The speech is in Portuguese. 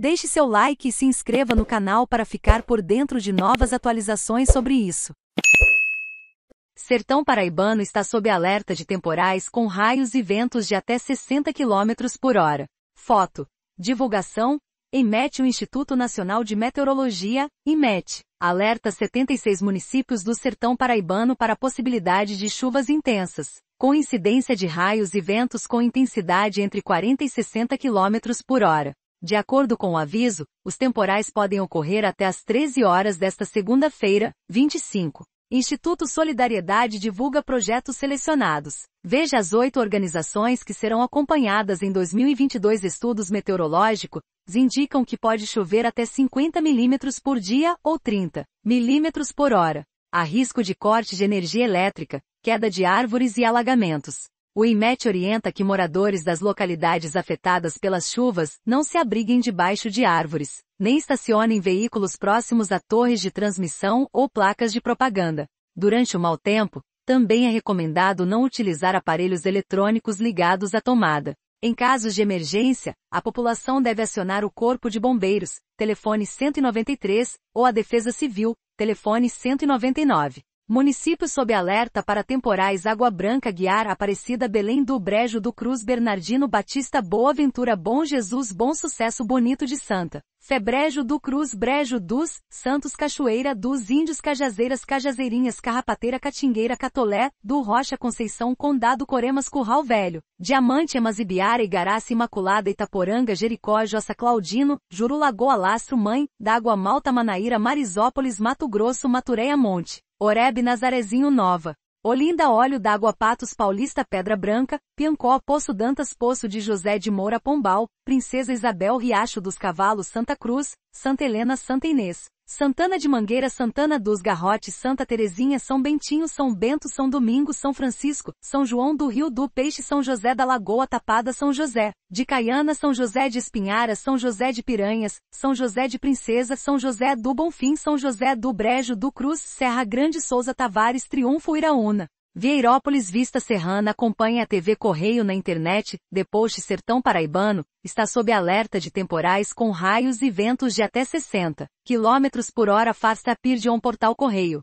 Deixe seu like e se inscreva no canal para ficar por dentro de novas atualizações sobre isso. Sertão Paraibano está sob alerta de temporais com raios e ventos de até 60 km por hora. Foto. Divulgação. EMET o Instituto Nacional de Meteorologia, IMET. Alerta 76 municípios do Sertão Paraibano para a possibilidade de chuvas intensas, com incidência de raios e ventos com intensidade entre 40 e 60 km por hora. De acordo com o aviso, os temporais podem ocorrer até às 13 horas desta segunda-feira, 25. Instituto Solidariedade divulga projetos selecionados. Veja as oito organizações que serão acompanhadas em 2022. Estudos meteorológicos indicam que pode chover até 50 milímetros por dia ou 30 milímetros por hora. Há risco de corte de energia elétrica, queda de árvores e alagamentos. O IMET orienta que moradores das localidades afetadas pelas chuvas não se abriguem debaixo de árvores, nem estacionem veículos próximos a torres de transmissão ou placas de propaganda. Durante o mau tempo, também é recomendado não utilizar aparelhos eletrônicos ligados à tomada. Em casos de emergência, a população deve acionar o Corpo de Bombeiros, telefone 193, ou a Defesa Civil, telefone 199. Município sob alerta para temporais Água Branca Guiar Aparecida Belém do Brejo do Cruz Bernardino Batista Boa Ventura Bom Jesus Bom Sucesso Bonito de Santa. Febrejo do Cruz Brejo dos, Santos Cachoeira dos Índios Cajazeiras Cajazeirinhas Carrapateira Catingueira Catolé, do Rocha Conceição Condado Coremas Curral Velho, Diamante Emazibiara Igaraça Imaculada Itaporanga Jericó Jossa Claudino, Juru Lagoa Lastro Mãe, D'Água Malta Manaíra Marisópolis Mato Grosso Matureia Monte. Oreb Nazarezinho Nova. Olinda Óleo d'Água Patos Paulista Pedra Branca, Piancó Poço Dantas Poço de José de Moura Pombal, Princesa Isabel Riacho dos Cavalos Santa Cruz, Santa Helena Santa Inês. Santana de Mangueira Santana dos Garrotes Santa Terezinha São Bentinho São Bento São Domingos São Francisco, São João do Rio do Peixe São José da Lagoa Tapada São José, de Caiana São José de Espinhara São José de Piranhas, São José de Princesa São José do Bonfim São José do Brejo do Cruz Serra Grande Souza Tavares Triunfo Iraúna. Vieirópolis Vista Serrana acompanha a TV Correio na internet, depois Sertão Paraibano, está sob alerta de temporais com raios e ventos de até 60 km por hora a Pir de um portal Correio.